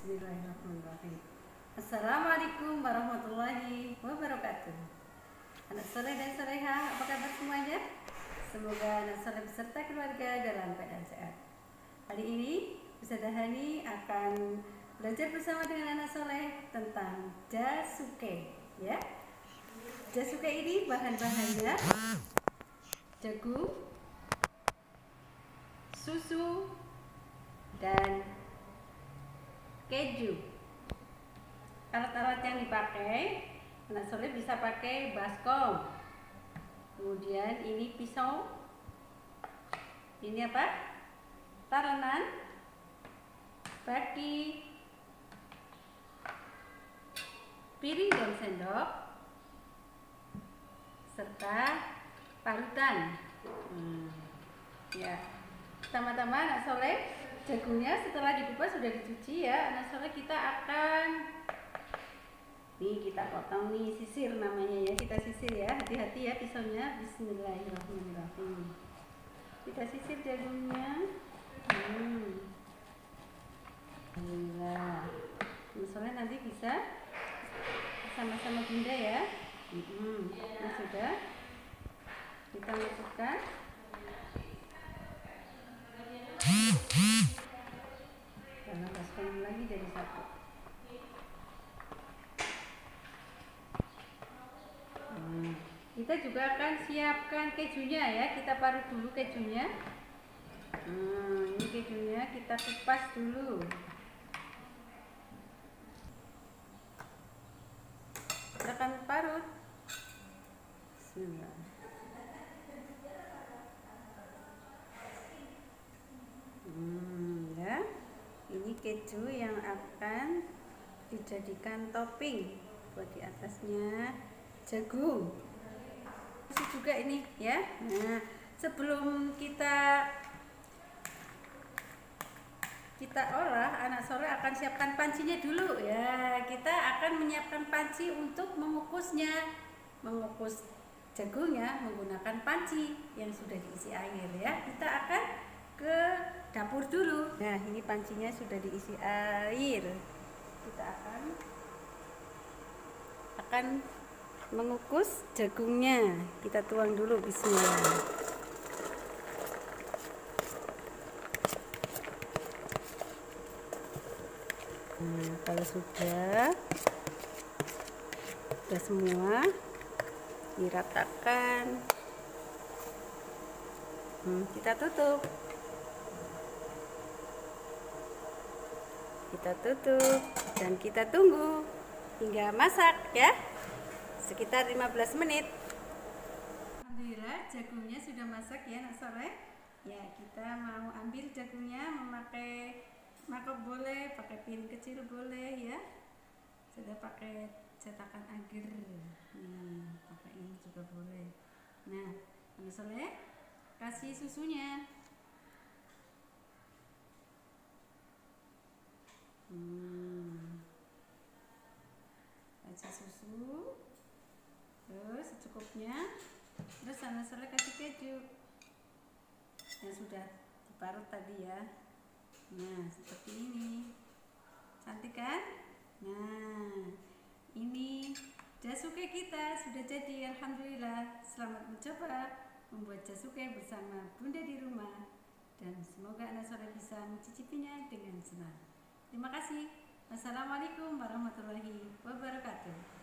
Bismillahirrahmanirrahim. Assalamualaikum warahmatullahi wabarakatuh. Anak soleh dan soleha, apa kabar semuanya? Semoga anak soleh beserta keluarga dalam keadaan sehat. Hari ini Ustazah Hani akan belajar bersama dengan anak soleh tentang jasuke, ya. Jasuke ini bahan-bahannya jagung, susu, dan keju. Alat-alat yang dipakai, anak bisa pakai baskom. Kemudian ini pisau. Ini apa? Taranan, baki, piring dan sendok, serta parutan. Hmm. Ya, Pertama-tama anak soleh jagungnya setelah dikupas sudah dicuci ya. Anak soleh kita akan nih kita potong nih sisir namanya ya. Kita sisir ya. Hati-hati ya pisaunya. Bismillahirrahmanirrahim. Kita sisir jagungnya. Hmm. Alhamdulillah. Soleh nanti bisa sama-sama bunda ya. Hmm. nah sudah. Kita masukkan baskom lagi jadi satu. Hmm. kita juga akan siapkan kejunya ya. Kita parut dulu kejunya. Hmm, ini kejunya kita kupas dulu keju yang akan dijadikan topping buat di atasnya jagung. Susu juga ini ya. Nah, sebelum kita kita olah, anak sore akan siapkan pancinya dulu ya. Kita akan menyiapkan panci untuk mengukusnya. Mengukus jagungnya menggunakan panci yang sudah diisi air ya. Kita dapur dulu. Nah, ini pancinya sudah diisi air. Kita akan akan mengukus jagungnya. Kita tuang dulu bismillah. Nah, kalau sudah sudah semua diratakan. Hmm, kita tutup. Kita tutup dan kita tunggu hingga masak ya. Sekitar 15 menit. Alhamdulillah jagungnya sudah masak ya nak sore ya kita mau ambil jagungnya memakai mangkok boleh pakai piring kecil boleh ya. Sudah pakai cetakan agar. Nah pakai ini juga boleh. Nah sore kasih susunya Hmm. Baca susu. Terus secukupnya. Terus sama selai kasih keju. Yang sudah diparut tadi ya. Nah, seperti ini. Cantik kan? Nah, ini jasuke kita sudah jadi. Alhamdulillah. Selamat mencoba membuat jasuke bersama Bunda di rumah. Dan semoga anak sore bisa mencicipinya dengan senang. Terima kasih. Wassalamualaikum warahmatullahi wabarakatuh.